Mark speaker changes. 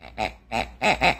Speaker 1: Ha ha ha ha ha!